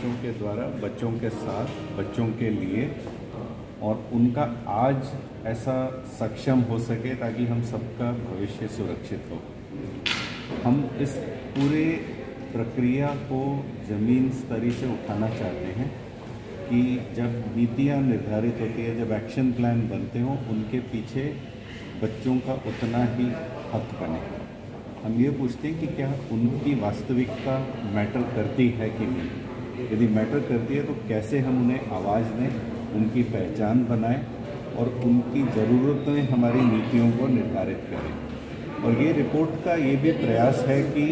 बच्चों के द्वारा, बच्चों के साथ, बच्चों के लिए, और उनका आज ऐसा सक्षम हो सके ताकि हम सबका भविष्य सुरक्षित हो। हम इस पूरे प्रक्रिया को ज़मीन स्तरी से उठाना चाहते हैं कि जब नीतियाँ निर्धारित होती है, जब एक्शन प्लान बनते हों, उनके पीछे बच्चों का उतना ही हक बने। हम ये पूछते हैं कि क्या उनकी वास्तविकता मैटर करती है कि नहीं? यदि मैटर करती है तो कैसे हम उन्हें आवाज़ दें, उनकी पहचान बनाएँ और उनकी ज़रूरतें हमारी नीतियों को निर्धारित करें। और ये रिपोर्ट का ये भी प्रयास है कि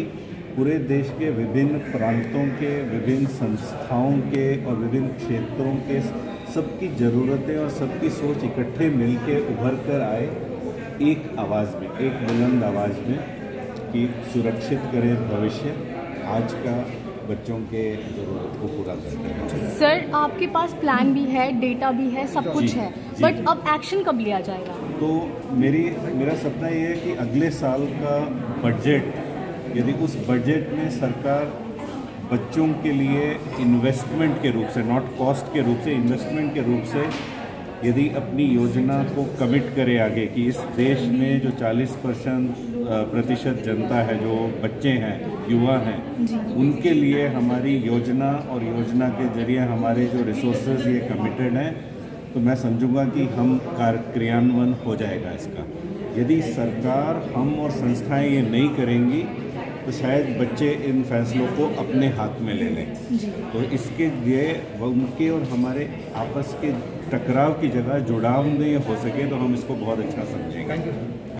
पूरे देश के विभिन्न प्रांतों के, विभिन्न संस्थाओं के और विभिन्न क्षेत्रों के सबकी ज़रूरतें और सबकी सोच इकट्ठे मिलके उभर कर आए एक आवाज़ में, एक बुलंद आवाज़ में कि सुरक्षित करें भविष्य। आज का बच्चों के ज़रूरत को पूरा करते हैं। सर आपके पास प्लान भी है डेटा भी है सब कुछ है। बट अब एक्शन कब लिया जाएगा? तो मेरी मेरा सपना ये है कि अगले साल का बजट यदि उस बजट में सरकार बच्चों के लिए इन्वेस्टमेंट के रूप से नॉट कॉस्ट के रूप से इन्वेस्टमेंट के रूप से यदि अपनी योजना को कमिट करे आगे कि इस देश में जो 40 प्रतिशत जनता है जो बच्चे हैं युवा हैं उनके लिए हमारी योजना और योजना के ज़रिए हमारे जो रिसोर्सेज ये कमिटेड हैं तो मैं समझूँगा कि हम कार्य क्रियान्वयन हो जाएगा इसका। यदि सरकार हम और संस्थाएँ ये नहीं करेंगी तो शायद बच्चे इन फैसलों को अपने हाथ में ले लें। तो इसके लिए वो उनके और हमारे आपस के टकराव की जगह जुड़ाव में हो सके तो हम इसको बहुत अच्छा समझेंगे।